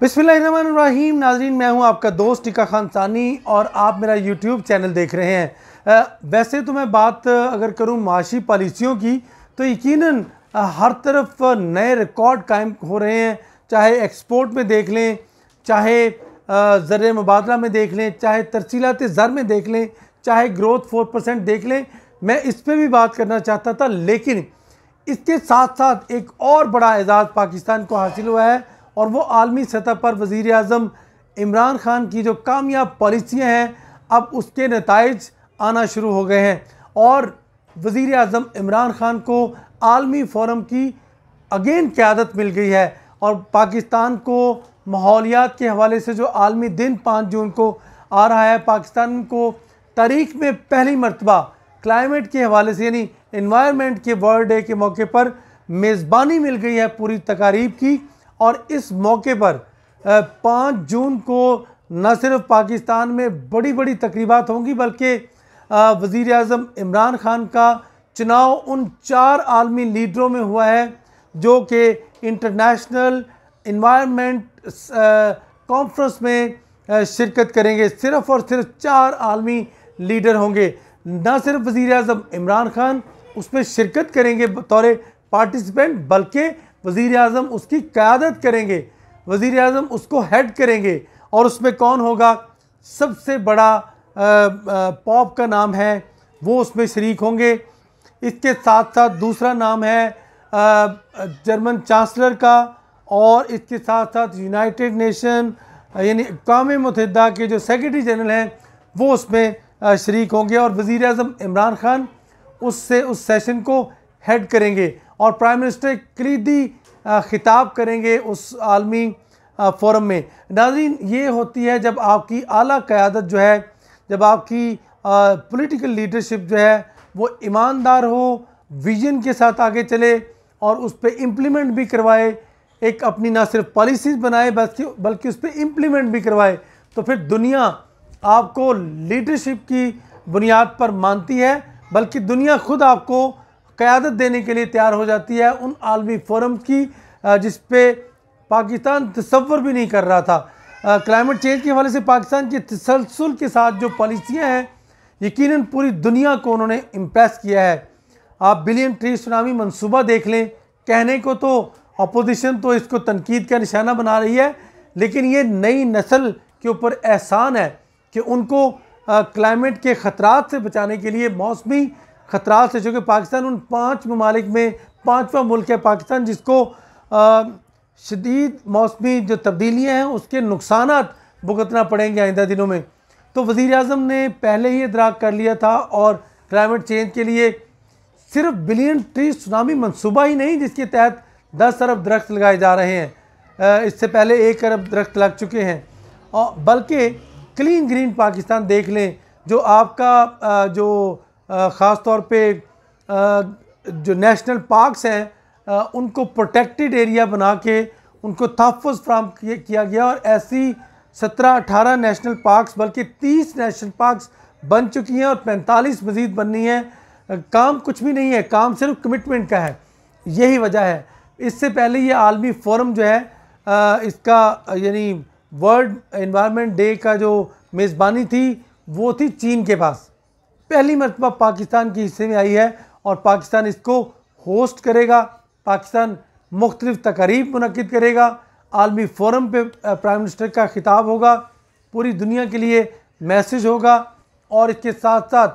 बिस्मिल्लाहिर्रहमानिर्रहीम। नाजरीन, मैं हूँ आपका दोस्त टिका खान सानी और आप मेरा यूट्यूब चैनल देख रहे हैं। वैसे तो मैं बात अगर करूँ माशी पॉलिसियों की तो यकीनन हर तरफ़ नए रिकॉर्ड कायम हो रहे हैं। चाहे एक्सपोर्ट में देख लें, चाहे ज़र मुबादला में देख लें, चाहे तरसीलात ज़र में देख लें, चाहे ग्रोथ फोर परसेंट देख लें, मैं इस पर भी बात करना चाहता था। लेकिन इसके साथ साथ एक और बड़ा एजाज़ पाकिस्तान को हासिल हुआ है। और वो आलमी सतह पर वज़ी अजम इमरान खान की जो कामयाब पॉलिसियाँ हैं, अब उसके नतज आना शुरू हो गए हैं। और वज़ी अजम इमरान खान को आलमी फोरम की अगेन क़्यादत मिल गई है और पाकिस्तान को माहौलियात के हवाले से जो आलमी दिन पाँच जून को आ रहा है, पाकिस्तान को तारीख में पहली मरतबा क्लाइमेट के हवाले से, यानी इन्वायरमेंट के वर्ल्ड डे के मौके पर मेज़बानी मिल गई है पूरी तकारीब की। और इस मौके पर पाँच जून को न सिर्फ़ पाकिस्तान में बड़ी बड़ी तकरीबात होंगी, बल्कि वज़ी अजम इमरान खान का चुनाव उन चार आलमी लीडरों में हुआ है, जो कि इंटरनेशनल इन्वायरमेंट कॉन्फ्रेंस में शिरकत करेंगे। सिर्फ़ और सिर्फ़ चार आलमी लीडर होंगे। न सिर्फ़ वज़ी अजम इमरान खान, उसमें शिरकत करेंगे बतौर पार्टिसिपेंट, बल्कि वज़ी अजम उसकी क़्यादत करेंगे। वज़ी अजम उसको हेड करेंगे। और उसमें कौन होगा? सबसे बड़ा पॉप का नाम है वो उसमें शरीक होंगे। इसके साथ साथ दूसरा नाम है अ, जर्मन चांसलर का। और इसके साथ साथ यूनाइटेड नेशन यानी अकाम मुतहदा के जो सेक्रेटरी जनरल हैं वो उसमें शरीक होंगे। और वज़ी अजम इमरान खान उससे उस सेशन को हेड करेंगे। और प्राइम मिनिस्टर कलीदी खिताब करेंगे उस आलमी फोरम में। नाजीन ये होती है जब आपकी आला क़्यादत जो है, जब आपकी पॉलिटिकल लीडरशिप जो है, वो ईमानदार हो विजन के साथ आगे चले और उस पर इम्प्लीमेंट भी करवाए, एक अपनी ना सिर्फ़ पॉलिसीज़ बनाए, बल्कि बल्कि उस पर इम्प्लीमेंट भी करवाए तो फिर दुनिया आपको लीडरशिप की बुनियाद पर मानती है, बल्कि दुनिया खुद आपको क़्यादत देने के लिए तैयार हो जाती है उन आलमी फोरम की जिस पे पाकिस्तान तस्वर भी नहीं कर रहा था। क्लाइमेट चेंज के हवाले से पाकिस्तान के तसलसल के साथ जो पॉलिसियाँ हैं यकीन पूरी दुनिया को उन्होंने इम्प्रेस किया है। आप बिलियन ट्री सुनामी मनसूबा देख लें। कहने को तो अपोजिशन तो इसको तनकीद का निशाना बना रही है, लेकिन ये नई नस्ल के ऊपर एहसान है कि उनको क्लाइमेट के ख़तरात से बचाने के लिए मौसमी ख़तरात से, चूँकि पाकिस्तान उन पाँच ममालिक में पाँचवा मुल्क है पाकिस्तान, जिसको शदीद मौसमी जो तब्दीलियाँ हैं, उसके नुकसान भुगतना पड़ेंगे आइंदा दिनों में। तो वज़ी अजम ने पहले ही इदराक कर लिया था और क्लाइमेट चेंज के लिए सिर्फ़ बिलियन ट्री सुनामी मनसूबा ही नहीं, जिसके तहत दस अरब दरख्त लगाए जा रहे हैं। इससे पहले एक अरब दरख्त लग चुके हैं। और बल्कि क्लीन ग्रीन पाकिस्तान देख लें, जो आपका जो ख़ास तौर पे जो नेशनल पार्क्स हैं उनको प्रोटेक्टेड एरिया बना के, उनको तहफ़ फ्राहम किया गया और ऐसी सत्रह अठारह नेशनल पार्क्स, बल्कि तीस नेशनल पार्क्स बन चुकी हैं और पैंतालीस मज़ीद बननी है। काम कुछ भी नहीं है, काम सिर्फ़ कमिटमेंट का है। यही वजह है। इससे पहले ये आलमी फोरम जो है इसका, यानी वर्ल्ड इन्वायरमेंट डे का जो मेज़बानी थी, वो थी चीन के पास। पहली मरतबा पाकिस्तान के हिस्से में आई है और पाकिस्तान इसको होस्ट करेगा। पाकिस्तान मुख्तलिफ़ तकारीब मनद करेगा। आलमी फोरम पे प्राइम मिनिस्टर का खिताब होगा। पूरी दुनिया के लिए मैसेज होगा और इसके साथ साथ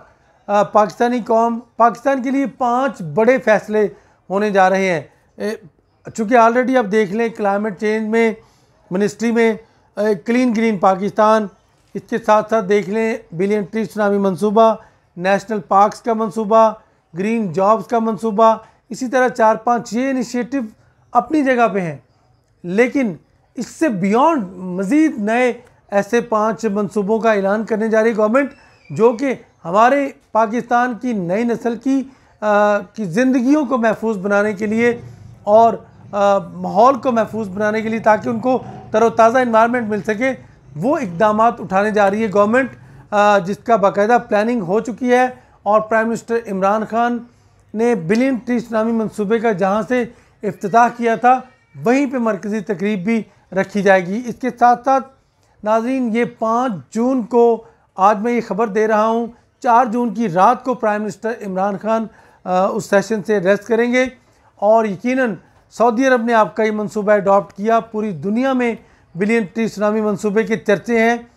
पाकिस्तानी कौम, पाकिस्तान के लिए पाँच बड़े फैसले होने जा रहे हैं। चूँकि ऑलरेडी आप देख लें क्लाइमेट चेंज में मिनिस्ट्री में क्लीन ग्रीन पाकिस्तान, इसके साथ साथ देख लें बिलियन ट्री सुनामी मंसूबा नेशनल पार्क्स का मंसूबा ग्रीन जॉब्स का मंसूबा इसी तरह चार पाँच ये इनिशिएटिव अपनी जगह पे हैं। लेकिन इससे बियॉन्ड मज़ीद नए ऐसे पाँच मंसूबों का ऐलान करने जा रही गवर्नमेंट जो कि हमारे पाकिस्तान की नई नस्ल की आ, की ज़िंदगियों को महफूज बनाने के लिए और माहौल को महफूज बनाने के लिए ताकि उनको तरोताज़ा इन्वायरमेंट मिल सके वो इकदाम उठाने जा रही है गवर्नमेंट जिसका बाकायदा प्लानिंग हो चुकी है और प्राइम मिनिस्टर इमरान खान ने बिलियन ट्री सुनामी मनसूबे का जहाँ से अफ्ताह किया था, वहीं पे मरकज़ी तकरीब भी रखी जाएगी। इसके साथ साथ नाजरीन, ये पाँच जून को आज मैं ये खबर दे रहा हूँ, चार जून की रात को प्राइम मिनिस्टर इमरान खान उस सेशन से रेस्ट करेंगे और यकीनन सऊदी अरब ने आपका ये मनसूबा अडॉप्ट किया। पूरी दुनिया में बिलियन ट्री सुनामी मनसूबे के चर्चे हैं।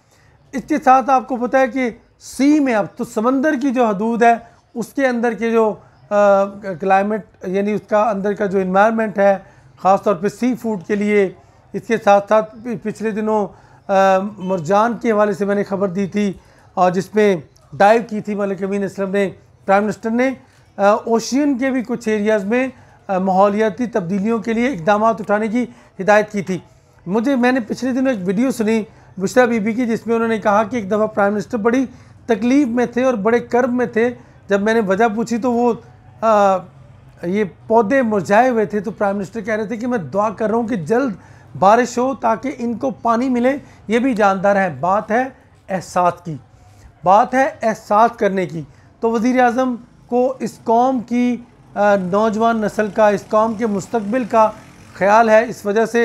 इसके साथ आपको पता है कि सी में अब तो समंदर की जो हदूद है, उसके अंदर के जो क्लाइमेट यानी उसका अंदर का जो इन्वायरमेंट है ख़ास तौर पे सी फ़ूड के लिए, इसके साथ साथ पिछले दिनों मुरजान के हवाले से मैंने खबर दी थी, और जिसमें डाइव की थी मलिक अमीन इसलम ने प्राइम मिनिस्टर ने ओशियन के भी कुछ एरियाज़ में माहौलियाती तब्दीलियों के लिए इकदाम उठाने की हिदायत की थी। मुझे, मैंने पिछले दिनों एक वीडियो सुनी बुशरा बीबी की जिसमें उन्होंने कहा कि एक दफ़ा प्राइम मिनिस्टर बड़ी तकलीफ़ में थे और बड़े कर्ब में थे। जब मैंने वजह पूछी तो वो आ, ये पौधे मुरझाए हुए थे तो प्राइम मिनिस्टर कह रहे थे कि मैं दुआ कर रहा हूँ कि जल्द बारिश हो ताकि इनको पानी मिले। ये भी जानदार है बात है एहसास की बात है एहसास करने की। तो वज़ी अजम को इस कौम की नौजवान नस्ल का इस कौम के मुस्तबिल का ख्याल है। इस वजह से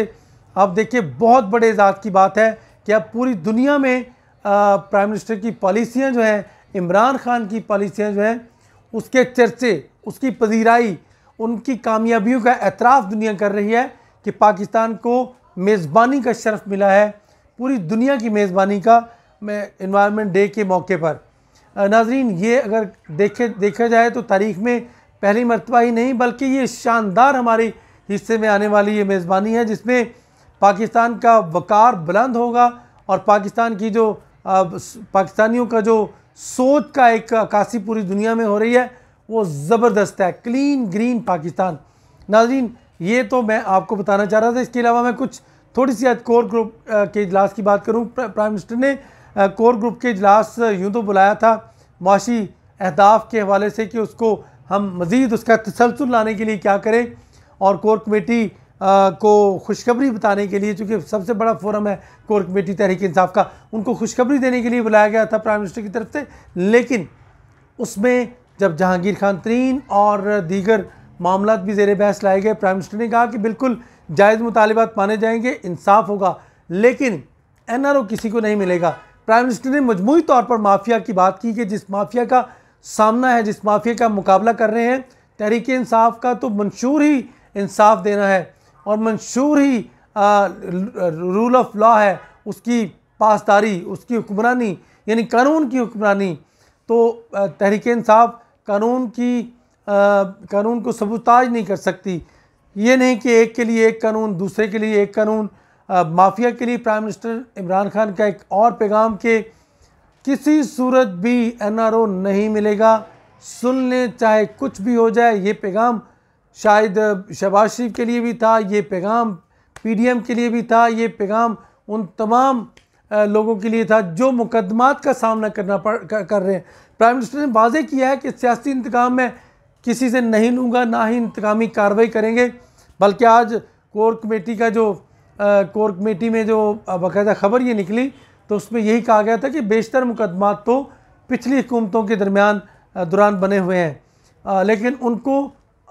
आप देखिए बहुत बड़े एजाज़ की बात है। कि अब पूरी दुनिया में प्राइम मिनिस्टर की पॉलिसियाँ जो हैं, इमरान खान की पॉलिसियाँ जो हैं, उसके चर्चे, उसकी पजीराई, उनकी कामयाबियों का एतराफ़ दुनिया कर रही है कि पाकिस्तान को मेज़बानी का शर्फ मिला है। पूरी दुनिया की मेज़बानी का, मैं इन्वायरमेंट डे के मौके पर। नाजरीन, ये अगर देखे, देखा जाए तो तारीख़ में पहली मरतबा ही नहीं, बल्कि ये शानदार हमारी हिस्से में आने वाली ये मेज़बानी है, जिसमें पाकिस्तान का वकार बुलंद होगा और पाकिस्तान की जो पाकिस्तानियों का जो सोच का एक अक्सी पूरी दुनिया में हो रही है, वो ज़बरदस्त है। Clean green Pakistan. नाजरीन, ये तो मैं आपको बताना चाह रहा था। इसके अलावा मैं कुछ थोड़ी सी आज कोर ग्रुप के इजलास की बात करूँ। प्राइम मिनिस्टर ने कोर ग्रुप के इजलास यूँ तो बुलाया था माशी अहदाफ के हवाले से कि उसको हम मज़ीद उसका तसलसल लाने के लिए क्या करें और कोर कमेटी को खुशखबरी बताने के लिए, चूँकि सबसे बड़ा फोरम है कोर कमेटी तहरीक इंसाफ का, उनको खुशखबरी देने के लिए बुलाया गया था प्राइम मिनिस्टर की तरफ़ से। लेकिन उसमें जब जहांगीर खान तरीन और दीगर मामला भी जेर बहस लाए गए, प्राइम मिनिस्टर ने कहा कि बिल्कुल जायज़ मुतालबात माने जाएँगे, इंसाफ होगा, लेकिन एन किसी को नहीं मिलेगा। प्राइम मिनिस्टर ने मजमू तौर पर माफिया की बात की कि जिस माफिया का सामना है, जिस माफिया का मुकाबला कर रहे हैं, तहरीक इंसाफ का तो मंशूर ही इंसाफ देना है। और मंशूर ही रूल ऑफ़ लॉ है, उसकी पासदारी, उसकी हुक्मरानी, यानी कानून की हुक्मरानी। तो तहरीक इंसाफ कानून की कानून को सबूताज नहीं कर सकती। ये नहीं कि एक के लिए एक कानून, दूसरे के लिए एक कानून। माफिया के लिए प्राइम मिनिस्टर इमरान खान का एक और पैगाम के किसी सूरत भी एनआरओ नहीं मिलेगा सुन लें चाहे कुछ भी हो जाए, ये पैगाम शायद शहबाज शरीफ के लिए भी था, ये पैगाम, पीडीएम के लिए भी था, ये पैगाम उन तमाम लोगों के लिए था जो मुकदमात का सामना करना पड़ कर रहे हैं। प्राइम मिनिस्टर ने वाजे किया है कि सियासी इंतकाम में किसी से नहीं लूँगा, ना ही इंतकामी कार्रवाई करेंगे, बल्कि आज कोर कमेटी का जो कोर कमेटी में जो बाकायदा खबर ये निकली तो उसमें यही कहा गया था कि बेशतर मुकदमात तो पिछली हुकूमतों के दरमियान दौरान बने हुए हैं। लेकिन उनको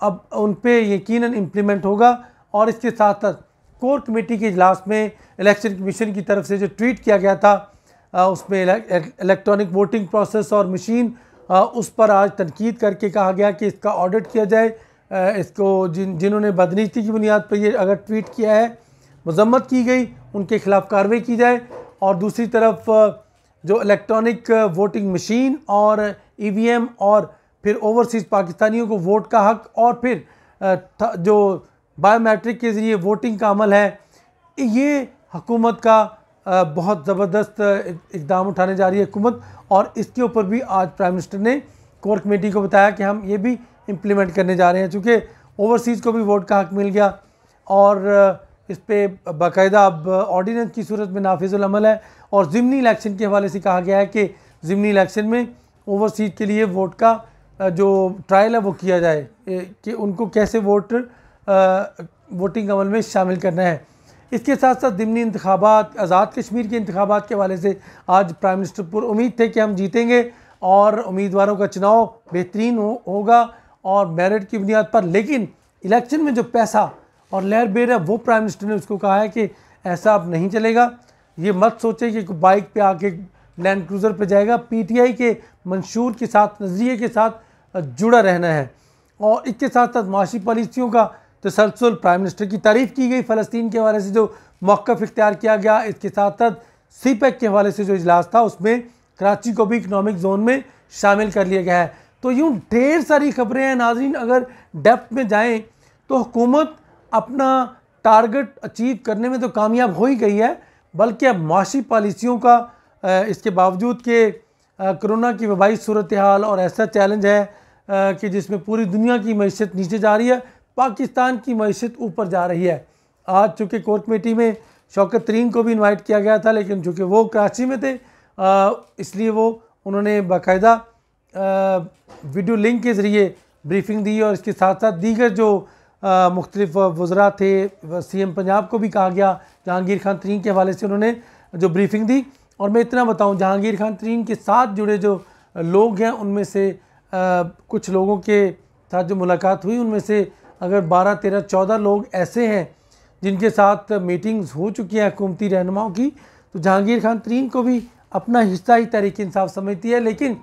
अब उन पर यकीन इम्प्लीमेंट होगा और इसके साथ साथ कोर कमेटी के इजलास में इलेक्शन कमीशन की तरफ़ से जो ट्वीट किया गया था उसमें इलेक्ट्रॉनिक वोटिंग प्रोसेस और मशीन उस पर आज तनकीद करके कहा गया कि इसका ऑडिट किया जाए। इसको जिन, जिन्होंने बदनीति की बुनियाद पर ये अगर ट्वीट किया है, मजम्मत की गई, उनके खिलाफ कार्रवाई की जाए। और दूसरी तरफ़ जो इलेक्ट्रॉनिक वोटिंग मशीन और ईवीएम और फिर ओवरसीज़ पाकिस्तानियों को वोट का हक और फिर जो बायोमेट्रिक के ज़रिए वोटिंग का अमल है, ये हुकूमत का बहुत ज़बरदस्त इकदाम उठाने जा रही है हुकूमत। और इसके ऊपर भी आज प्राइम मिनिस्टर ने कोर कमेटी को बताया कि हम ये भी इम्प्लीमेंट करने जा रहे हैं, चूँकि ओवरसीज़ को भी वोट का हक मिल गया। और इस पर बाकायदा अब ऑर्डीनेंस की सूरत में नाफिजुल है। और ज़िमनी इलेक्शन के हवाले से कहा गया है कि ज़िमनी इलेक्शन में ओवरसीज़ के लिए वोट का जो ट्रायल है वो किया जाए कि उनको कैसे वोट वोटिंग अमल में शामिल करना है। इसके साथ साथ दिमनी इंतबात आज़ाद कश्मीर के इंतबात के हवाले से आज प्राइम मिनिस्टर पुर उम्मीद थे कि हम जीतेंगे और उम्मीदवारों का चुनाव बेहतरीन हो, होगा और मेरिट की बुनियाद पर। लेकिन इलेक्शन में जो पैसा और लहर बेर है वो प्राइम मिनिस्टर ने उसको कहा है कि ऐसा अब नहीं चलेगा। ये मत सोचे कि बाइक पे आके लैंड क्रूज़र पे जाएगा। पीटीआई के मंशूर के साथ नज़रिए के साथ जुड़ा रहना है। और इसके साथ साथ माशी पॉलिसियों का तसलसल प्राइम मिनिस्टर की तारीफ़ की गई। फ़लस्तीन के हवाले से जो मौक़ इख्तियार किया गया, इसके साथ साथ सी पैक के हवाले से जो इजलास था, उसमें कराची को भी इकनॉमिक जोन में शामिल कर लिया गया है। तो यूँ ढेर सारी खबरें हैं नाजरीन, अगर डेप्थ में जाएँ तो हुकूमत अपना टारगेट अचीव करने में तो कामयाब हो ही गई है, बल्कि अब माशी पॉलिसियों का इसके बावजूद के कोरोना की वबाई सूरत हाल और ऐसा चैलेंज है कि जिसमें पूरी दुनिया की मीशत नीचे जा रही है, पाकिस्तान की मीशत ऊपर जा रही है। आज चूँकि कोर कमेटी में शौकत तरीन को भी इनवाइट किया गया था, लेकिन चूँकि वो कराची में थे इसलिए वो, उन्होंने बाकायदा वीडियो लिंक के ज़रिए ब्रीफिंग दी और इसके साथ साथ दीगर जो मुख्तलिफ़ वज़रा थे सी एम पंजाब को भी कहा गया, जहांगीर खान तरीन के हवाले से उन्होंने जो ब्रीफिंग दी। और मैं इतना बताऊँ, जहांगीर खान तरीन के साथ जुड़े जो लोग हैं, उनमें से कुछ लोगों के साथ जो मुलाकात हुई, उनमें से अगर 12 13 14 लोग ऐसे हैं जिनके साथ मीटिंग्स हो चुकी हैं हुकूमती रहनुमाओं की तो जहांगीर खान तरीन को भी अपना हिस्सा ही तहरीक इंसाफ समझती है। लेकिन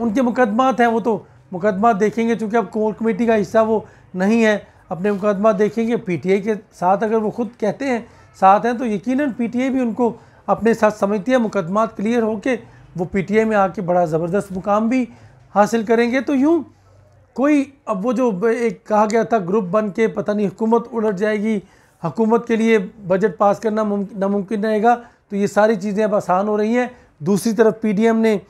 उनके मुकदमात हैं वो तो मुकदमा देखेंगे, चूँकि अब कोर कमेटी का हिस्सा वो नहीं है। अपने मुकदमा देखेंगे, पीटीआई के साथ अगर वो खुद कहते हैं, साथ हैं तो यकीनन पीटीआई भी उनको अपने साथ समझती है। मुकदमा क्लियर होके वो पीटीआई में आके बड़ा ज़बरदस्त मुकाम भी हासिल करेंगे तो यूँ कोई, अब वो जो एक कहा गया था ग्रुप बन के पता नहीं हुकूमत उलट जाएगी, हुकूमत के लिए बजट पास करना नामुमकिन रहेगा तो ये सारी चीज़ें अब आसान हो रही हैं। दूसरी तरफ़ पीडीएम ने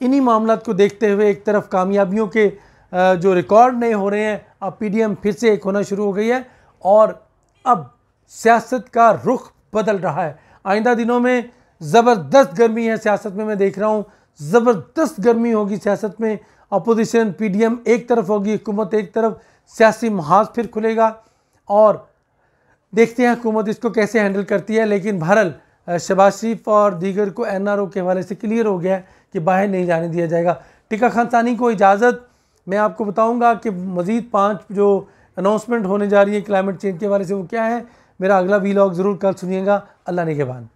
इन्हीं मामला को देखते हुए एक तरफ़ कामयाबियों के जो रिकॉर्ड नए हो रहे हैं, अब पीडीएम फिर से एक होना शुरू हो गई है और अब सियासत का रुख बदल रहा है। आइंदा दिनों में ज़बरदस्त गर्मी है सियासत में, मैं देख रहा हूँ ज़बरदस्त गर्मी होगी सियासत में। अपोजिशन, पीडीएम एक तरफ़ होगी, हुकूमत एक तरफ़, सियासी महाज फिर खुलेगा। और देखते हैं हुकूमत इसको कैसे हैंडल करती है, लेकिन बहरल शबाज शरीफ और दीगर को एन आर ओ के हवाले से क्लियर हो गया है कि बाहर नहीं जाने दिया जाएगा। टिका खानसानी को इजाज़त। मैं आपको बताऊँगा कि मज़ीद पाँच जो अनाउंसमेंट होने जा रही है क्लाइमेट चेंज के हवाले से वो क्या है। मेरा अगला वीलॉग ज़रूर कल सुनिएगा। अल्लाह ने के बाद